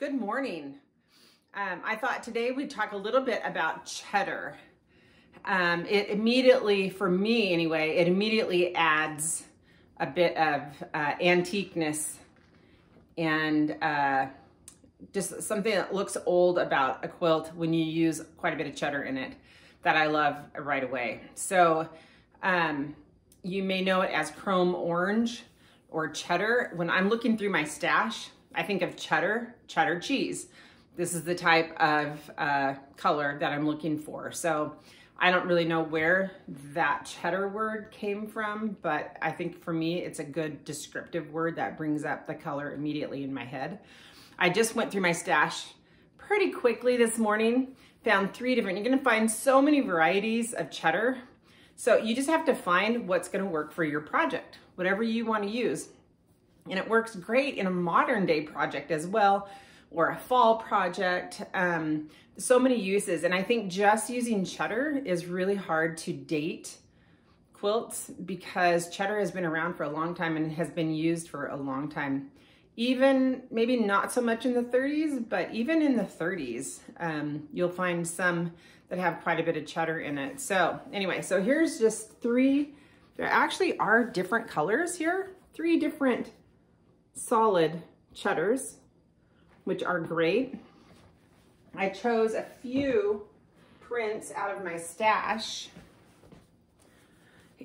Good morning. Um, I thought today we'd talk a little bit about cheddar. Um, it immediately, for me anyway, it immediately adds a bit of uh, antiqueness and uh, just something that looks old about a quilt when you use quite a bit of cheddar in it that I love right away. So um, you may know it as chrome orange or cheddar. When I'm looking through my stash, I think of cheddar, cheddar cheese. This is the type of uh, color that I'm looking for. So I don't really know where that cheddar word came from, but I think for me, it's a good descriptive word that brings up the color immediately in my head. I just went through my stash pretty quickly this morning, found three different, you're gonna find so many varieties of cheddar. So you just have to find what's gonna work for your project, whatever you wanna use. And it works great in a modern day project as well, or a fall project. Um, so many uses. And I think just using cheddar is really hard to date quilts because cheddar has been around for a long time and has been used for a long time. Even maybe not so much in the 30s, but even in the 30s, um, you'll find some that have quite a bit of cheddar in it. So anyway, so here's just three, there actually are different colors here, three different solid cheddars, which are great. I chose a few prints out of my stash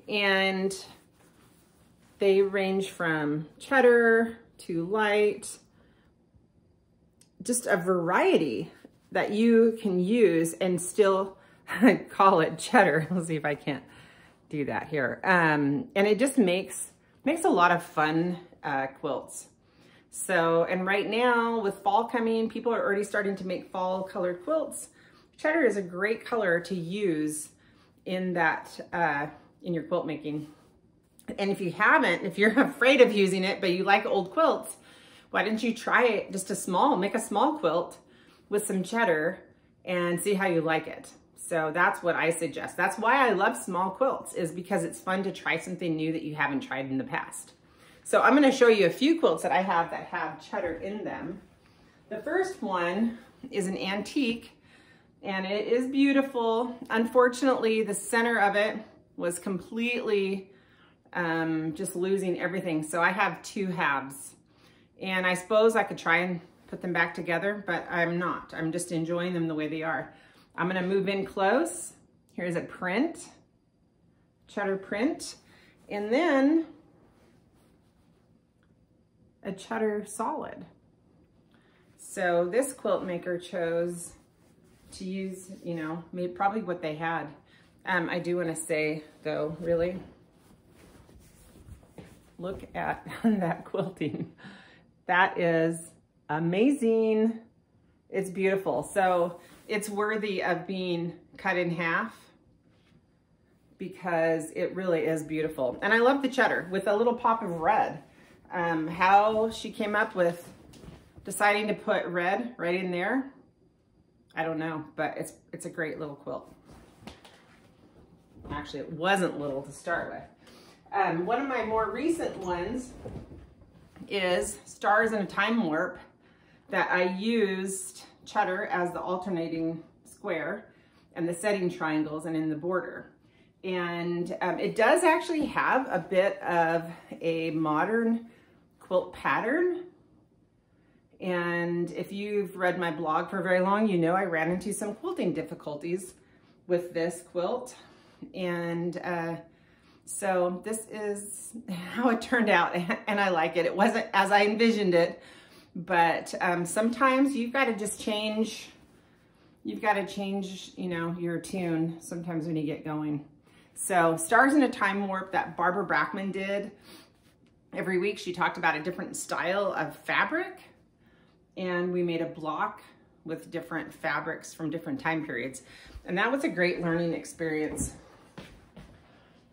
and they range from cheddar to light, just a variety that you can use and still call it cheddar. Let's see if I can't do that here. Um, and it just makes, makes a lot of fun uh, quilts. So, and right now with fall coming, people are already starting to make fall colored quilts. Cheddar is a great color to use in that, uh, in your quilt making. And if you haven't, if you're afraid of using it, but you like old quilts, why don't you try it just a small, make a small quilt with some cheddar and see how you like it. So that's what I suggest. That's why I love small quilts is because it's fun to try something new that you haven't tried in the past. So I'm gonna show you a few quilts that I have that have cheddar in them. The first one is an antique and it is beautiful. Unfortunately, the center of it was completely um, just losing everything. So I have two halves and I suppose I could try and put them back together, but I'm not. I'm just enjoying them the way they are. I'm gonna move in close. Here's a print, cheddar print. And then a cheddar solid. So this quilt maker chose to use, you know, maybe probably what they had. Um, I do want to say though, really, look at that quilting. That is amazing. It's beautiful. So it's worthy of being cut in half because it really is beautiful. And I love the cheddar with a little pop of red. Um, how she came up with deciding to put red right in there, I don't know, but it's, it's a great little quilt. Actually, it wasn't little to start with. Um, one of my more recent ones is Stars in a Time Warp that I used cheddar as the alternating square and the setting triangles and in the border. And um, it does actually have a bit of a modern quilt pattern. And if you've read my blog for very long, you know I ran into some quilting difficulties with this quilt. And uh, so this is how it turned out and I like it. It wasn't as I envisioned it, but um, sometimes you've got to just change, you've got to change, you know, your tune sometimes when you get going. So Stars in a Time Warp that Barbara Brackman did Every week she talked about a different style of fabric and we made a block with different fabrics from different time periods. And that was a great learning experience.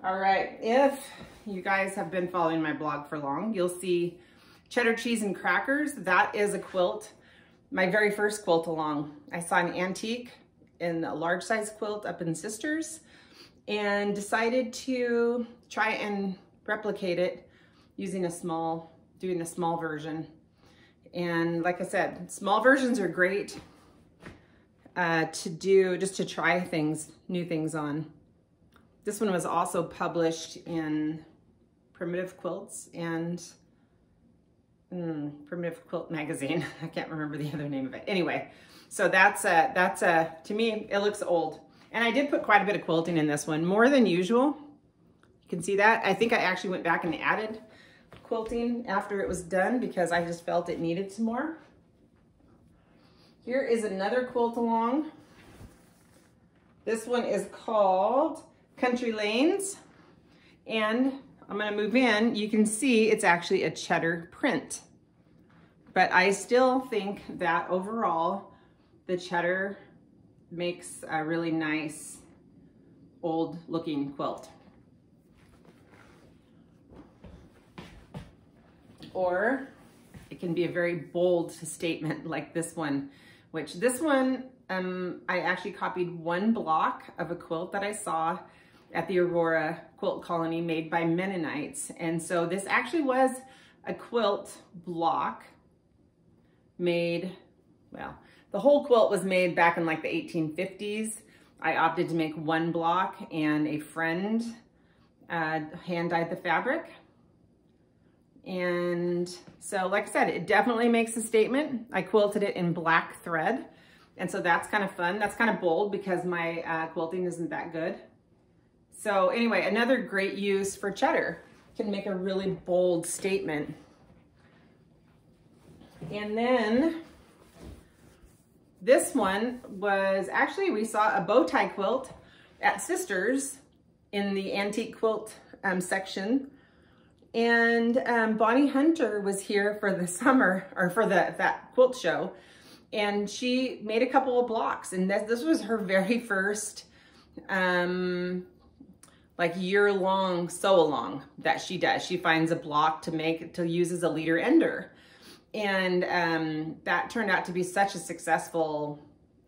All right, if you guys have been following my blog for long, you'll see cheddar cheese and crackers. That is a quilt, my very first quilt along. I saw an antique in a large size quilt up in Sisters and decided to try and replicate it using a small, doing a small version. And like I said, small versions are great uh, to do, just to try things, new things on. This one was also published in Primitive Quilts and mm, Primitive Quilt Magazine. I can't remember the other name of it. Anyway, so that's a, that's a, to me, it looks old. And I did put quite a bit of quilting in this one, more than usual. You can see that. I think I actually went back and added quilting after it was done because I just felt it needed some more. Here is another quilt along. This one is called Country Lanes. And I'm gonna move in. You can see it's actually a cheddar print. But I still think that overall, the cheddar makes a really nice old looking quilt. Or it can be a very bold statement like this one, which this one, um, I actually copied one block of a quilt that I saw at the Aurora Quilt Colony made by Mennonites. And so this actually was a quilt block made, well, the whole quilt was made back in like the 1850s. I opted to make one block and a friend uh, hand dyed the fabric. And so, like I said, it definitely makes a statement. I quilted it in black thread. And so that's kind of fun. That's kind of bold because my uh, quilting isn't that good. So anyway, another great use for cheddar. Can make a really bold statement. And then this one was actually, we saw a bow tie quilt at Sisters in the antique quilt um, section. And um, Bonnie Hunter was here for the summer or for the that quilt show. And she made a couple of blocks and this, this was her very first um, like year long sew along that she does. She finds a block to make, to use as a leader ender. And um, that turned out to be such a successful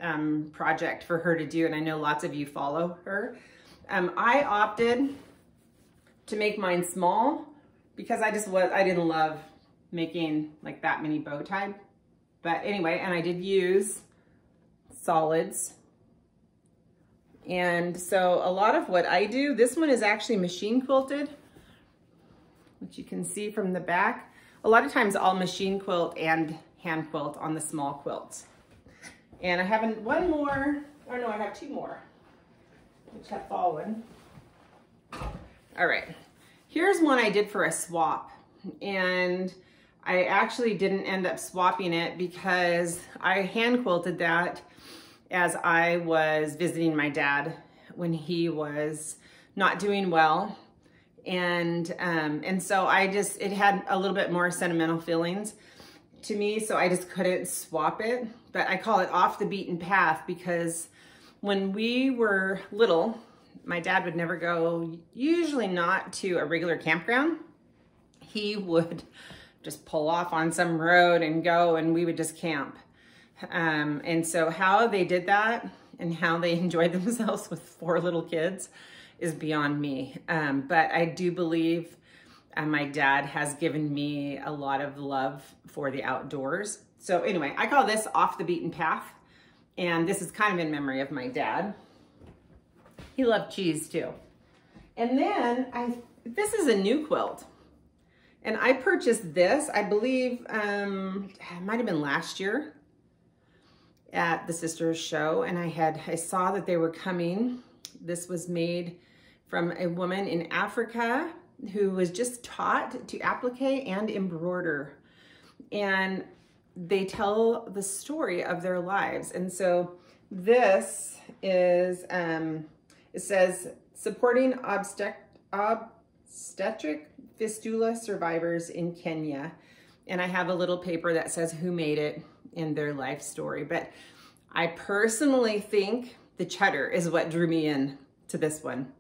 um, project for her to do. And I know lots of you follow her. Um, I opted to make mine small because I just was, I didn't love making like that many bow tie. But anyway, and I did use solids and so a lot of what I do, this one is actually machine quilted, which you can see from the back. A lot of times I'll machine quilt and hand quilt on the small quilts. And I have one more, or no, I have two more, which have fallen. All right, here's one I did for a swap. And I actually didn't end up swapping it because I hand quilted that as I was visiting my dad when he was not doing well. And, um, and so I just, it had a little bit more sentimental feelings to me. So I just couldn't swap it, but I call it off the beaten path because when we were little, my dad would never go, usually not to a regular campground. He would just pull off on some road and go and we would just camp. Um, and so how they did that and how they enjoyed themselves with four little kids is beyond me. Um, but I do believe uh, my dad has given me a lot of love for the outdoors. So anyway, I call this off the beaten path. And this is kind of in memory of my dad. He loved cheese too. And then I, this is a new quilt. And I purchased this, I believe, um, it might have been last year at the sisters show and I had I saw that they were coming. This was made from a woman in Africa who was just taught to applique and embroider. And they tell the story of their lives. And so this is, um, it says, supporting obstet obstetric fistula survivors in Kenya. And I have a little paper that says who made it in their life story. But I personally think the cheddar is what drew me in to this one.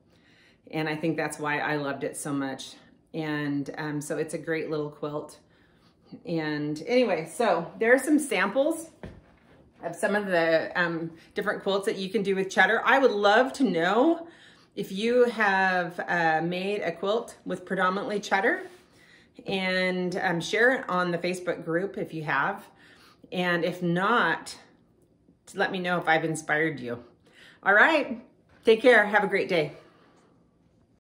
And I think that's why I loved it so much. And um, so it's a great little quilt. And anyway, so there are some samples of some of the um, different quilts that you can do with cheddar. I would love to know if you have uh, made a quilt with predominantly cheddar and um, share it on the Facebook group if you have. And if not, let me know if I've inspired you. All right. Take care. Have a great day.